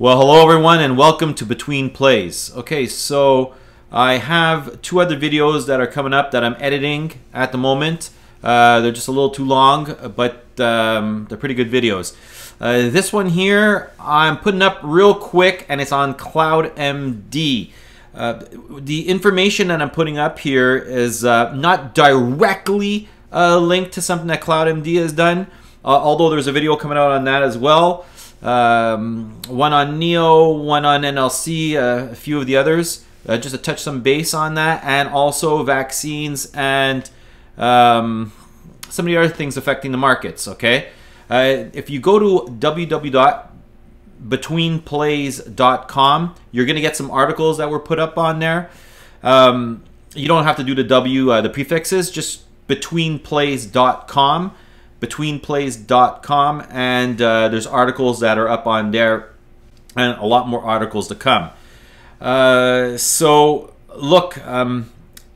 Well, hello everyone and welcome to Between Plays. Okay, so I have two other videos that are coming up that I'm editing at the moment. Uh, they're just a little too long, but um, they're pretty good videos. Uh, this one here, I'm putting up real quick and it's on CloudMD. Uh, the information that I'm putting up here is uh, not directly uh, linked to something that CloudMD has done, uh, although there's a video coming out on that as well um, one on Neo, one on NLC, uh, a few of the others, uh, just to touch some base on that, and also vaccines and um, some of the other things affecting the markets. Okay, uh, if you go to www.betweenplays.com, you're going to get some articles that were put up on there. Um, you don't have to do the W, uh, the prefixes, just betweenplays.com betweenplays.com, and uh, there's articles that are up on there, and a lot more articles to come. Uh, so, look, um,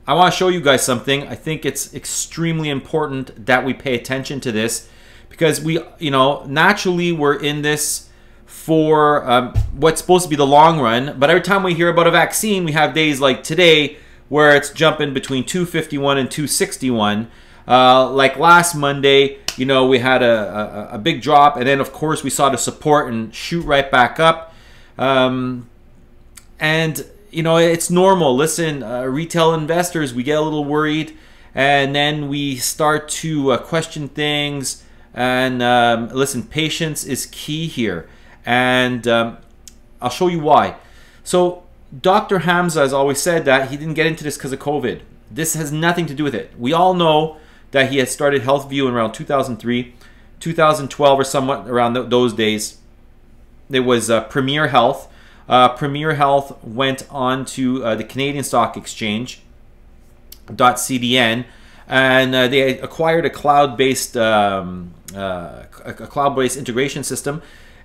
I want to show you guys something. I think it's extremely important that we pay attention to this because we, you know, naturally we're in this for um, what's supposed to be the long run, but every time we hear about a vaccine, we have days like today where it's jumping between 251 and 261. Uh, like last Monday, you know, we had a, a, a, big drop, and then of course we saw the support and shoot right back up. Um, and you know, it's normal. Listen, uh, retail investors, we get a little worried, and then we start to uh, question things. And um, listen, patience is key here, and um, I'll show you why. So, Dr. Hamza has always said that he didn't get into this because of COVID. This has nothing to do with it. We all know that he had started HealthView in around 2003, 2012 or somewhat around th those days. There was uh, Premier Health. Uh, Premier Health went on to uh, the Canadian Stock Exchange, .cdn, and uh, they acquired a cloud-based um, uh, a cloud-based integration system.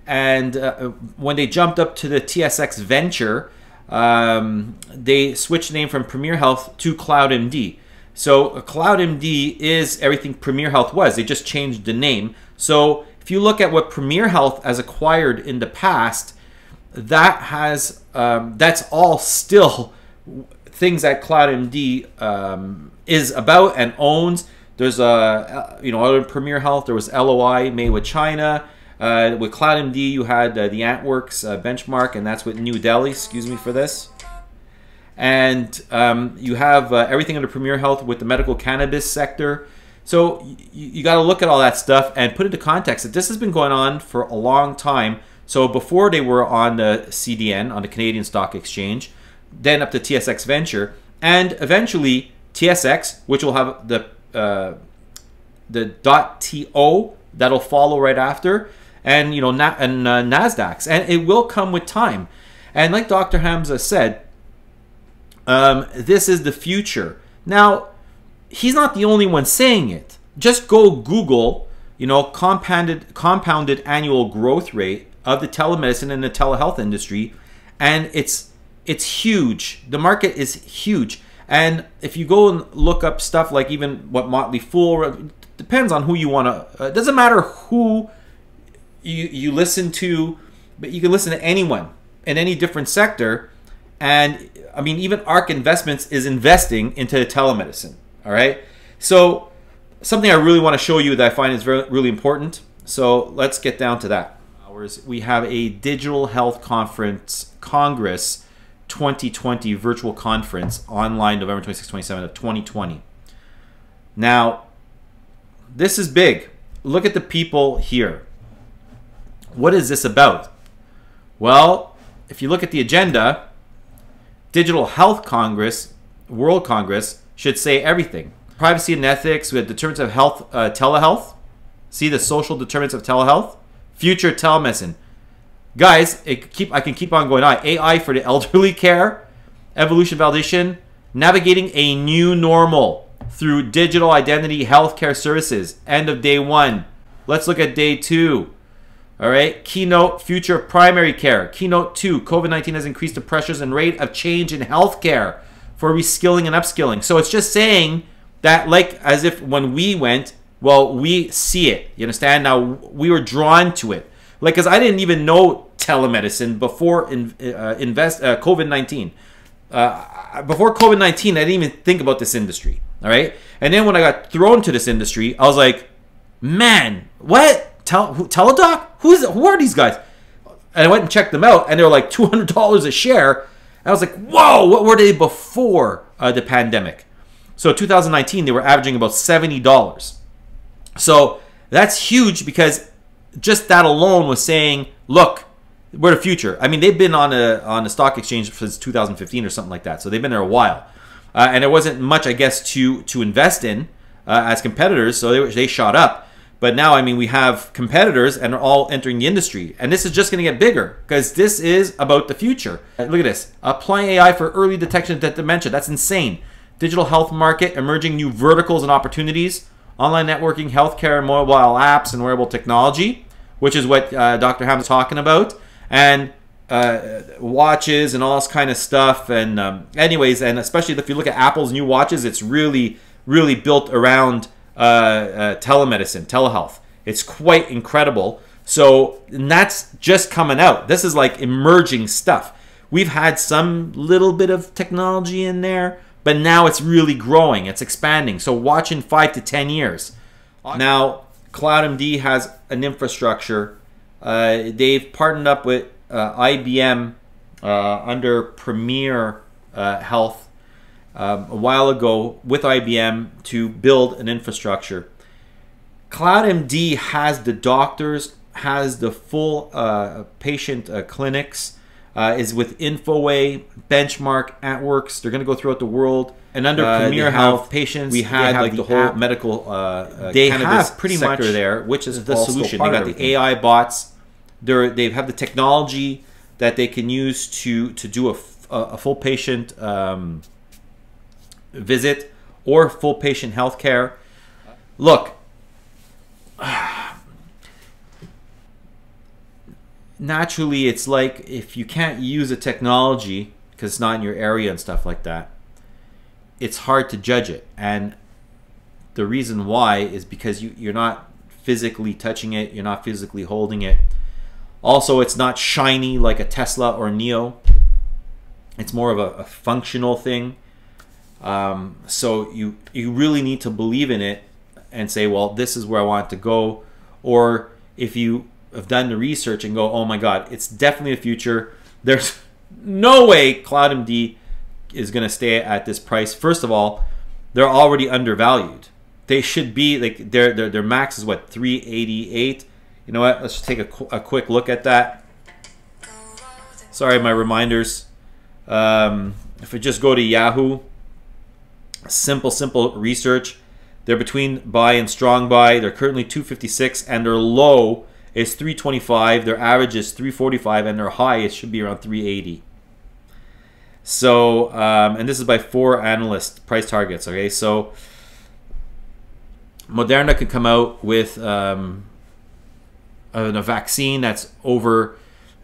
And uh, when they jumped up to the TSX Venture, um, they switched the name from Premier Health to CloudMD. So CloudMD is everything Premier Health was. They just changed the name. So if you look at what Premier Health has acquired in the past, that has um, that's all still things that CloudMD um, is about and owns. There's a you know other Premier Health. There was LOI made with China. Uh, with CloudMD, you had uh, the AntWorks uh, benchmark, and that's with New Delhi. Excuse me for this and um, you have uh, everything under Premier Health with the medical cannabis sector. So you, you got to look at all that stuff and put into context that this has been going on for a long time. So before they were on the CDN, on the Canadian Stock Exchange, then up to TSX Venture, and eventually TSX, which will have the uh, the .to that'll follow right after, and you know, na and uh, Nasdaq's, and it will come with time. And like Dr. Hamza said, um, this is the future. Now, he's not the only one saying it. Just go Google, you know, compounded compounded annual growth rate of the telemedicine and the telehealth industry, and it's it's huge. The market is huge. And if you go and look up stuff like even what Motley Fool depends on who you want to. Uh, it doesn't matter who you you listen to, but you can listen to anyone in any different sector, and I mean, even ARK Investments is investing into telemedicine. All right. So something I really want to show you that I find is very really important. So let's get down to that. We have a digital health conference congress 2020 virtual conference online November 26 27 of 2020. Now, this is big. Look at the people here. What is this about? Well, if you look at the agenda, Digital Health Congress, World Congress, should say everything. Privacy and ethics, we determinants of health, uh, telehealth. See the social determinants of telehealth. Future telemedicine. Guys, it keep I can keep on going on. AI for the elderly care, evolution validation, navigating a new normal through digital identity healthcare services. End of day one. Let's look at day two. All right. Keynote Future Primary Care. Keynote 2 COVID 19 has increased the pressures and rate of change in healthcare for reskilling and upskilling. So it's just saying that, like, as if when we went, well, we see it. You understand? Now, we were drawn to it. Like, because I didn't even know telemedicine before in, uh, invest uh, COVID nineteen. Uh, before COVID nineteen, I didn't even think about this industry. All right, and then when I got thrown to this industry, I was like, man, what? Tel- who, Teladoc? Who's who are these guys? And I went and checked them out, and they were like two hundred dollars a share. And I was like, whoa, what were they before uh, the pandemic? So 2019, they were averaging about seventy dollars. So that's huge because just that alone was saying, look, we're the future. I mean, they've been on a on a stock exchange since 2015 or something like that. So they've been there a while, uh, and there wasn't much, I guess, to to invest in uh, as competitors. So they they shot up. But now, I mean, we have competitors and are all entering the industry, and this is just going to get bigger because this is about the future. Look at this: applying AI for early detection of dementia. That's insane. Digital health market, emerging new verticals and opportunities online networking, healthcare, mobile apps, and wearable technology, which is what uh, Dr. Ham is talking about, and uh, watches and all this kind of stuff. And um, anyways, and especially if you look at Apple's new watches, it's really, really built around uh, uh telemedicine, telehealth. It's quite incredible. So that's just coming out. This is like emerging stuff. We've had some little bit of technology in there, but now it's really growing, it's expanding. So watch in five to 10 years. Now, CloudMD has an infrastructure. Uh, they've partnered up with uh, IBM uh, under Premier uh, Health um, a while ago with IBM to build an infrastructure. CloudMD has the doctors, has the full uh, patient uh, clinics, uh, is with Infoway, Benchmark, AntWorks. They're going to go throughout the world. And under uh, Premier Health, patients, we had like the, the whole app. medical. Uh, uh, they have pretty much there, which is the solution. They got the AI bots. They're, they have the technology that they can use to to do a, a full patient um, visit or full patient health care. Look, naturally it's like if you can't use a technology because it's not in your area and stuff like that it's hard to judge it. And the reason why is because you, you're not physically touching it you're not physically holding it. Also it's not shiny like a tesla or neo. It's more of a, a functional thing um, so you you really need to believe in it and say well this is where i want to go or if you have done the research and go, oh my God, it's definitely the future. There's no way CloudMD is going to stay at this price. First of all, they're already undervalued. They should be like their their their max is what 388. You know what? Let's just take a, qu a quick look at that. Sorry, my reminders. Um, if we just go to Yahoo, simple simple research. They're between buy and strong buy. They're currently 256 and they're low is 325. Their average is 345, and their high it should be around 380. So, um, and this is by four analyst price targets. Okay, so Moderna could come out with um, a, a vaccine that's over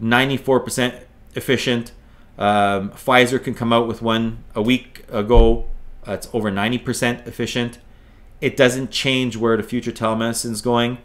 94% efficient. Um, Pfizer can come out with one a week ago that's over 90% efficient. It doesn't change where the future telemedicine is going.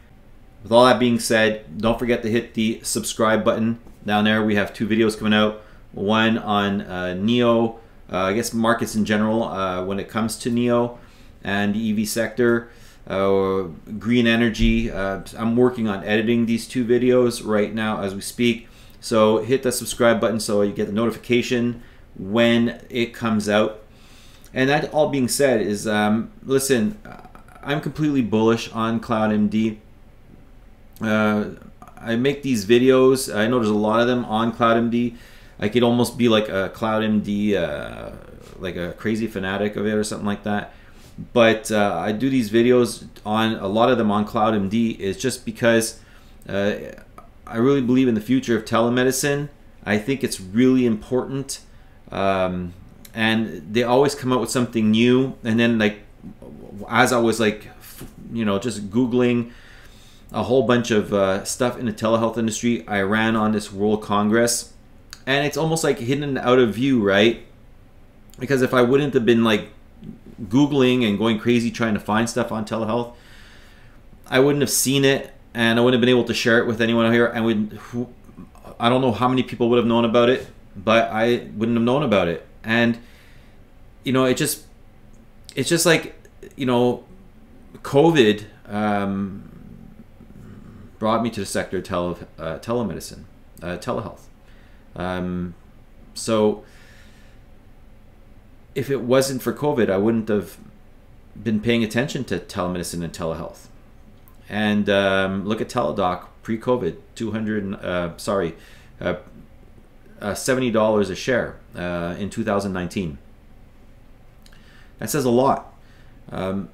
With all that being said, don't forget to hit the subscribe button down there. We have two videos coming out. One on uh, Neo, uh, I guess markets in general uh, when it comes to Neo and the EV sector. Uh, green energy. Uh, I'm working on editing these two videos right now as we speak. So hit the subscribe button so you get the notification when it comes out. And that all being said is, um, listen, I'm completely bullish on CloudMD. Uh, I make these videos. I know there's a lot of them on CloudMD. I could almost be like a CloudMD, uh, like a crazy fanatic of it or something like that. But uh, I do these videos on a lot of them on CloudMD is just because uh, I really believe in the future of telemedicine. I think it's really important. Um, and they always come out with something new. And then like, as I was like, you know, just Googling a whole bunch of uh, stuff in the telehealth industry. I ran on this World Congress, and it's almost like hidden out of view, right? Because if I wouldn't have been like Googling and going crazy trying to find stuff on telehealth, I wouldn't have seen it. and I wouldn't have been able to share it with anyone here. And we, I don't know how many people would have known about it, but I wouldn't have known about it. And you know, it just, it's just like, you know, COVID um, brought me to the sector of tele, uh, telemedicine, uh, telehealth. Um, so if it wasn't for COVID, I wouldn't have been paying attention to telemedicine and telehealth. And um, look at Teladoc pre-COVID, two hundred. Uh, sorry, uh, uh, seventy dollars a share uh, in 2019. That says a lot. Um,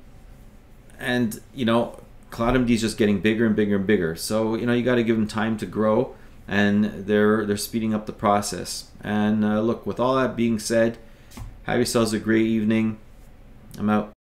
and you know, CloudMD is just getting bigger and bigger and bigger. So you know, you got to give them time to grow, and they're they're speeding up the process. And uh, look, with all that being said, have yourselves a great evening. I'm out.